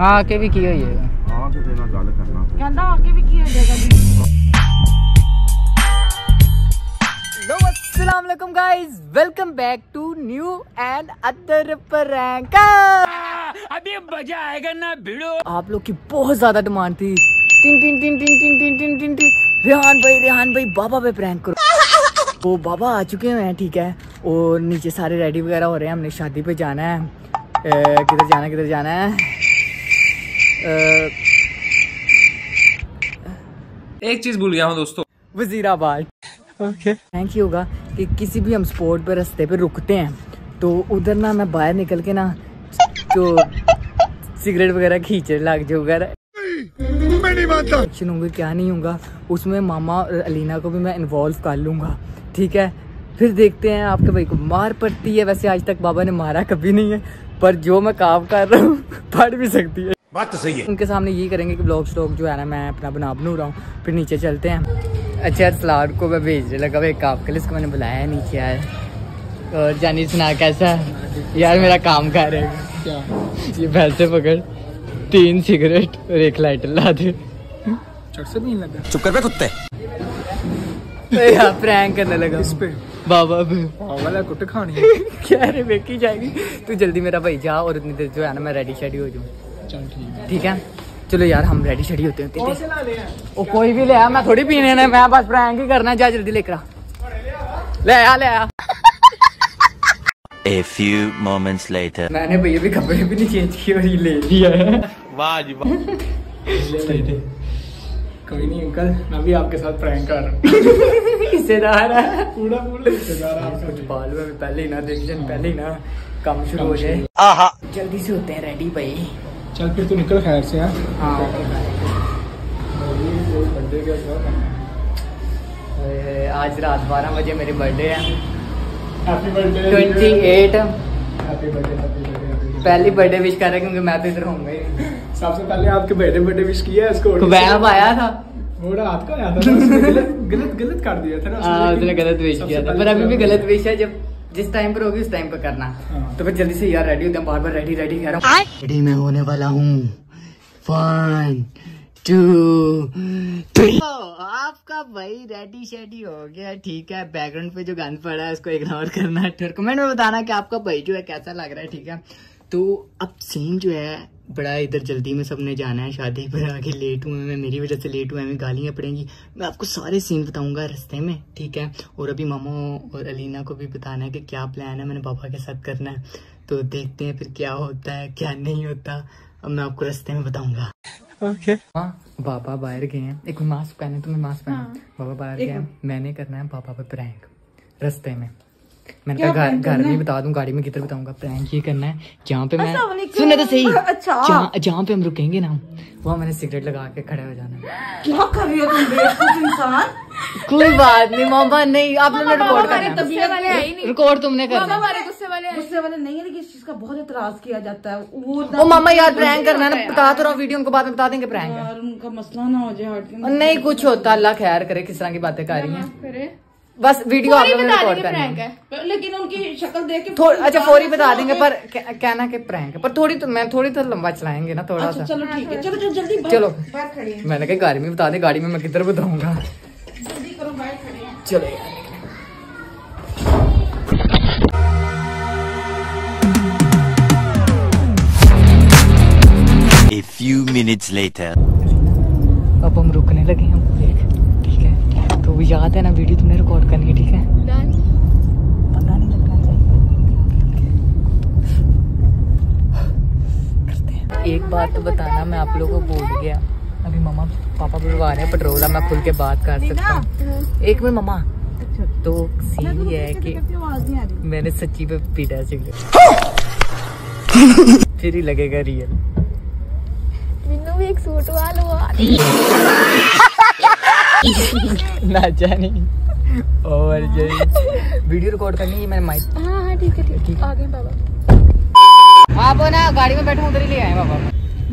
ਆ ਕੇ ਵੀ ਕੀ ਹੋਈ ਹੈ ਆ ਕਿਸੇ ਨਾਲ ਗੱਲ ਕਰਨਾ ਕਹਿੰਦਾ ਅੱਗੇ ਵੀ ਕੀ ਹੋ ਜਾਏਗਾ ਜੀ Hello, Assalamualaikum guys. Welcome back to new and other prank. अभी मजा आएगा ना भिड़ो आप लोग की बहुत ज्यादा डिमांड थी टिन टिन टिन टिन टिन टिन टिन टिन टिन रेहान भाई रेहान भाई बाबा पे प्रैंक करो वो बाबा आ चुके हैं ठीक है। और नीचे सारे रेडी वगैरह हो रहे हैं हमने शादी पे जाना है। किधर जाना है किधर जाना है? अ, एक चीज़ भूल गया हूँ दोस्तों। वजीराबाद। ओके थैंक यू होगा कि किसी भी हम स्पॉट पे रास्ते पे रुकते हैं तो उधर ना मैं बाहर निकल के ना तो सिगरेट वगैरह खींचने लग जाऊँगा। एक्शन होंगे क्या नहीं होगा उसमें मामा और अलीना को भी मैं इन्वॉल्व कर लूँगा। ठीक है? फिर देखते हैं आपके भाई को मार पड़ती है। वैसे आज तक बाबा ने मारा कभी नहीं है पर जो मैं काम कर रहा हूँ पढ़ भी सकती है। बात तो सही है। उनके सामने ये करेंगे कि ब्लॉग स्टॉक जो है ना मैं अपना बना बनू रहा हूँ। फिर नीचे चलते हैं। अच्छा सलाड को मैं भेजने लगा भाई काम के लिए इसको मैंने बुलाया है नीचे आए और जानी सुना कैसा है? यार मेरा काम कर रहे है। ये पैसे पकड़ तीन सिगरेट और एक लाइटर ला दे। चुप कर पे कुत्ते। यार प्रैंक करने लगा। इस पे। बाबा पे वाला कुट खानी क्या रे बेकी जाएगी। तू जल्दी मेरा भाई जा और इतनी देर जो है ना मैं रेडी शेडी हो जाऊँ। ठीक ठीक है? चलो यार हम रेडी शेडी होते हैं। ओ कोई भी ले आ मैं थोड़ी पीने ने मैं बस प्रैंक ही करना जा जल्दी लेकर आ। ले आ ले आ। A few moments later. मैंने भैया भी कपड़े भी नहीं चेंज किए और ये ले लिया है। वाह जी वाह। कोई नहीं अंकल मैं भी आपके साथ प्रैंक कर रहा हूँ। हिस्सेदार है। पूरा पूरा आपका। कुछ बाल में पहले ही ना देख जन पहले ही ना काम शुरू हो जाए। जल्दी से होते हैं रेडी भाई। चल फिर तू निकल खैर से हाँ। हाँ बर्थडे के साथ आज रात बारह बजे मेरी बर्थडे है। Happy birthday twenty eight happy birthday happy birthday पहली बर्थडे विश कर रहे क्योंकि मैं तो इधर होऊँगा ही। सबसे पहले आपके बर्थडे बर्थडे विश किया है इसको तो वैब आया था। वो रात को आया था गलत गलत गलत कर दिया था ना हाँ उसने गलत विश किया था। पर अभी भी तो- गलत विश है जब जिस टाइम पर होगी उस टाइम पर करना। हाँ। तो फिर जल्दी से यार रेडी होते हैं बार बार रेडी रेडी कह रहा हूँ। रेडी मैं होने वाला हूँ। वन टू थ्री आपका भाई रेडी शेडी हो गया, ठीक है। बैकग्राउंड पे जो गान पड़ा है, उसको इग्नोर करना है। फिर कमेंट में बताना कि आपका भाई जो है, कैसा लग रहा है, ठीक है? तो अब सीन जो है, बड़ा इधर जल्दी में सबने जाना है शादी पर आके लेट हुए मैं मेरी वजह से लेट हुए हमें गालियाँ पड़ेंगी। मैं आपको सारे सीन बताऊँगा रास्ते में, ठीक है? और अभी मामा और अलीना को भी बताना है कि क्या प्लान है, मैंने पापा के साथ करना है। तो देखते हैं फिर क्या होता है, क्या नहीं होता। अब मैं आपको रास्ते में बताऊँगा। ओके बाबा बाहर गए हैं। एक मास्क पहने तुम्हें मास्क पहने। बाबा बाहर गए हैं। मैंने करना है पापा पे प्रैंक रस्ते में। मैंने कहा घर घर में बता दूँ गाड़ी में किधर बताऊँगा। प्रैंक ये करना है। जहाँ पे मैं सुनने तो सही। अच्छा। जहाँ पे हम रुकेंगे ना वहाँ मैंने सिगरेट लगा के खड़े हो जाना है। क्या कर रही हो तुम इंसान? कोई बात नहीं मामा नहीं आपने रिकॉर्ड करना है। गुस्से वाले है नहीं। रिकॉर्ड तुमने करना है। हमारे गुस्से वाले गुस्से वाले नहीं है लेकिन इस चीज़ का बहुत एतराज़ किया जाता है। वो ओ मामा यार प्रैंक करना है ना बता तो रहा हूँ वीडियो उनको बाद में बता देंगे प्रैंक यार उनका मसला ना हो जाए और नहीं कुछ होता अल्लाह खैर करे किस तरह की बातें कर रही है। बस वीडियो आप लोगों ने रिकॉर्ड करनी है। लेकिन उनकी शक्ल देख के अच्छा फोरी बता देंगे पर कहना कि प्रैंक है। पर थोड़ी तो मैं थोड़ी तो लंबा चलाएँगे ना थोड़ा अच्छा सा। चलो ठीक है। चलो चलो जल्दी बाहर- चलो। खड़ी मैंने कहा गाड़ी में बता दे गाड़ी में मैं किधर बताऊँगा? करो बाहर खड़ी है। चलो यार। A few minutes later. अब हम रुकने लगे हैं देख ठीक है? तो याद है ना वीडियो तुमने रिकॉर्ड करनी है ठीक है? पता नहीं। लगना चाहिए। करते हैं। एक बात तो बताना मैं आप लोगों को बोल गया। अभी मामा पापा भी आ रहे हैं पेट्रोल मैं खुल के बात कर सकता हूँ। एक मिनट मामा तो सीन ये है कि मैंने सच्ची पे पीटा है सिगरेट। फिर ही लगेगा रियल ना जानी। और वीडियो रिकॉर्ड करनी है मैंने माइक ठीक है ठीक है। आगे बाबा। आप ना गाड़ी में बैठो उधर ही ले आए बाबा।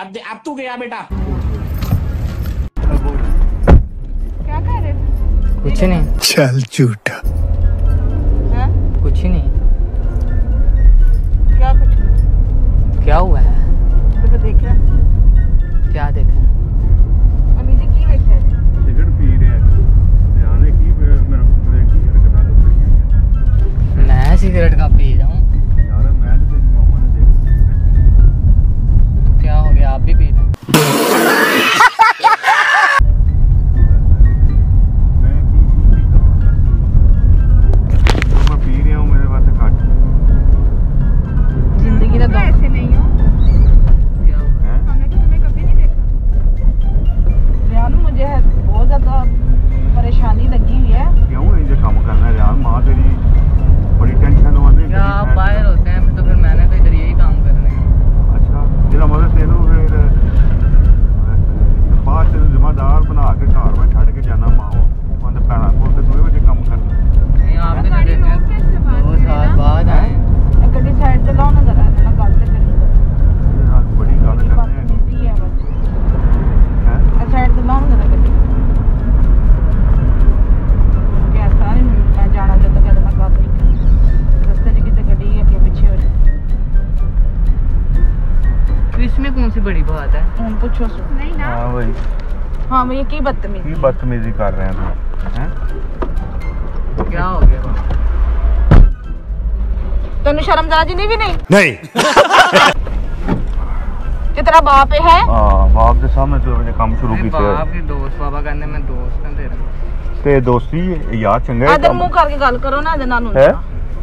अब अब तू गया बेटा। क्या कर रहे कुछ नहीं। चल झूठा। कुछ नहीं। क्या कुछ? क्या हुआ है? तो इसमें कौन सी बड़ी बात है हम पूछो सो नहीं ना ਹਾਂ ਭਾਈ हाँ भैया की बदतमीजी ਕੀ ਬਦਤਮੀਜ਼ੀ ਕਰ ਰਹੇ ਹੋ ਤੂੰ ਹੈ क्या हो गया वहाँ? तेन शर्म जरा जी नहीं भी नहीं ਨਹੀਂ कि तेरा बाप है ਹਾਂ ਬਾਪ ਦੇ ਸਾਹਮਣੇ ਤੂੰ ਵਜੇ ਕੰਮ ਸ਼ੁਰੂ मेरे ਕੀਤੇ बाप के दोस्त बाबा कहने में दोस्त हैं तेरे ਤੇ ਦੋਸਤੀ ਯਾਰ ਚੰਗਾ ਹੈ इधर ਕੰਮ मुंह करके गल करो ना ਇਹਦੇ ਨਾਲ ਹੈ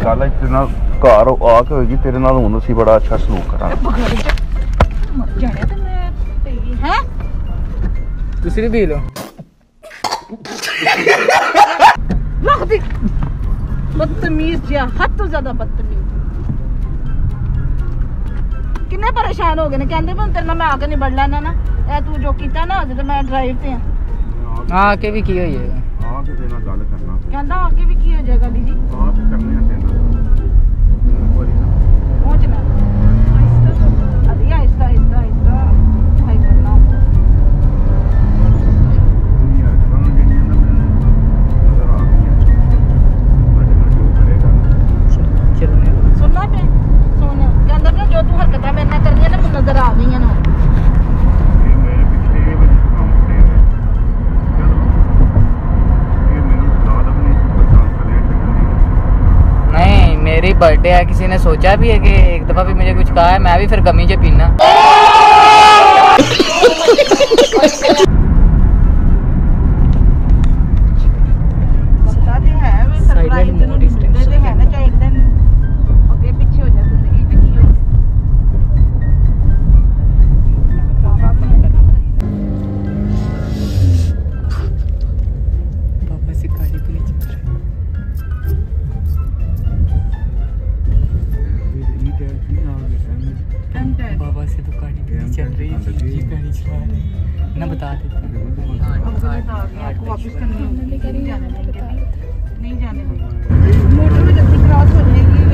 ਮੈਂ ਆ ਕੇ ਤੇਰੇ ਨਾਲ ਗੱਲ ਕਰਨਾ ਵਾ। ਇਹ ਗੱਲ ਅੱਜ ਤੇਰੇ ਨਾਲ ਘਰ ਆ ਕੇ ਹੋਏਗੀ ਤੇਰੇ ਨਾਲ ਹੁਣ ਅਸੀਂ ਬੜਾ ਅੱਛਾ ਸਲੂਕ ਕਰਾਂਗੇ ਮਰ ਜਾਣਿਆ ਤੇ ਮੈਂ ਤੇਰੀ ਹੈ दूसरी पी लो ਰੱਖ ਦੇ ਬਦਤਮੀਜ਼ ਜਿਹਾ ਹੱਦ ਤੋਂ ਜ਼ਿਆਦਾ ਬਦਤਮੀਜ਼ ਕਿੰਨੇ ਪਰੇਸ਼ਾਨ ਹੋ ਗਏ ਨੇ ਕਹਿੰਦੇ ਵੀ ਹੁਣ ਤੇਰੇ ਨਾਲ ਮੈਂ ਆ ਕੇ ਨਿਬੜ ਲੈਣਾ ਨਾ ਇਹ ਤੂੰ ਜੋ ਕੀਤਾ ਨਾ ਜਦੋਂ ਮੈਂ ਡਰਾਈਵ ਤੇ ਆ आके भी की हुई है ਆ ਕੇ ਤੇਰੇ ਨਾਲ ਗੱਲ ਕਰਨਾ ਕਹਿੰਦਾ ਆ ਕੇ ਵੀ ਕੀ ਹੋ ਜਾਏਗਾ ਡੀ ਜੀ ਆ ਕੇ ਕਰਨੇ ਆ ਤੇਰੇ बर्थडे है, किसी ने सोचा भी है कि एक दफ़ा भी मुझे कुछ कहा है, मैं भी फिर कमी जो पीना।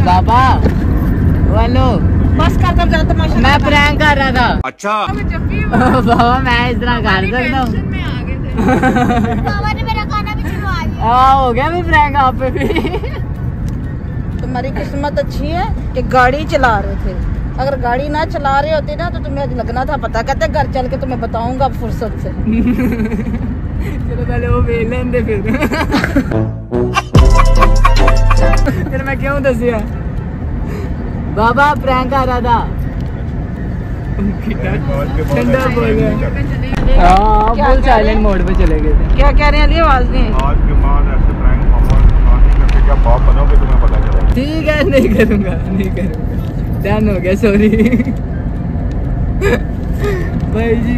बाबा हेलो बस कर तमाशा मैं प्रैंक कर। रहा था। भी बाबा मैं इस तरह कर सकता हूँ टेंशन में आ गए थे। बाबा ने मेरा गाना भी चलवा दिया। हाँ हो गया भी प्रैंक आप पे भी। तुम्हारी किस्मत अच्छी है कि गाड़ी चला रहे थे। अगर गाड़ी ना चला रहे होते ना तो तुम्हें आज लगना था पता। कहते घर चल के तुम्हें बताऊँगा फुर्सत से। चलो पहले वो वेल लेंदे फिर। फिर मैं क्यों दसिया? बाबा प्रैंक कर रहा था। ठंडा बोल रहा है। हाँ क्या फुल कह रहे साइलेंट हैं? मोड पे चले गए थे। क्या कह रहे हैं आवाज़ नहीं। आज के बाद ऐसे प्रैंक पापा आगे करके क्या बाप बनोगे तुम्हें पता चलेगा। ठीक है नहीं करूँगा नहीं करूँगा। डन हो गया सॉरी भाई जी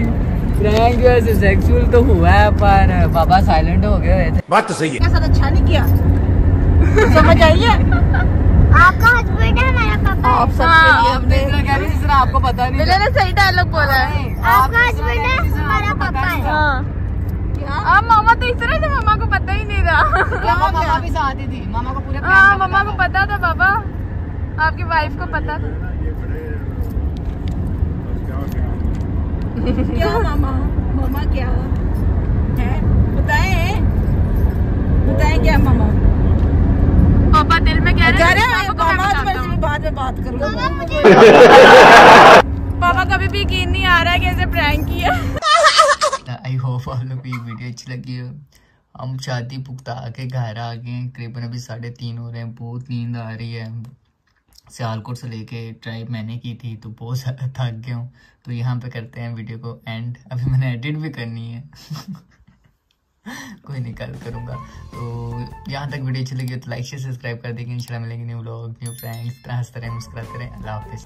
प्रैंक वैसे सेक्सुअल तो हुआ है पर बाबा साइलेंट हो गए थे। बात तो सही है। साथ अच्छा नहीं किया। समझ आई है? आपका हस्बैंड है हमारा पापा। आप सबके लिए हमने इतना कह जिस तरह आपको पता नहीं मैंने सही डायलॉग बोला है। आपका हस्बैंड है हमारा पापा है। हाँ। अब मामा तो इस तरह से मामा को पता ही नहीं था। मामा मामा भी साथ ही थी? मामा को पूरे हाँ मामा को पता था पापा आपकी वाइफ को पता था। क्या मामा? मामा क्या है? बताएँ। बताएँ क्या मामा? पापा दिल में कह रहे हैं मैं बाद में बात करूँगा पापा कभी भी यकीन नहीं आ रहा है कि ऐसे प्रैंक किया। आई होप आप लोग को ये वीडियो अच्छी लगी हो। हम शादी पुख्ता के घर आ गए हैं। करीबन अभी साढ़े तीन हो रहे हैं। बहुत नींद आ रही है। सियालकोट से लेके ड्राइव मैंने की थी तो बहुत ज़्यादा थक गया हूँ। तो यहाँ पे करते हैं वीडियो को एंड। अभी मैंने एडिट भी करनी है। कोई नहीं, कल करूँगा। तो यहाँ तक वीडियो अच्छी लगी तो लाइक शेयर सब्सक्राइब कर देंगे। इंशाल्लाह मिलेंगे न्यू ब्लॉग न्यू फ्रेंड्स तरह हँसते रहें मुस्कुराते रहें। अल्लाह हाफिज़।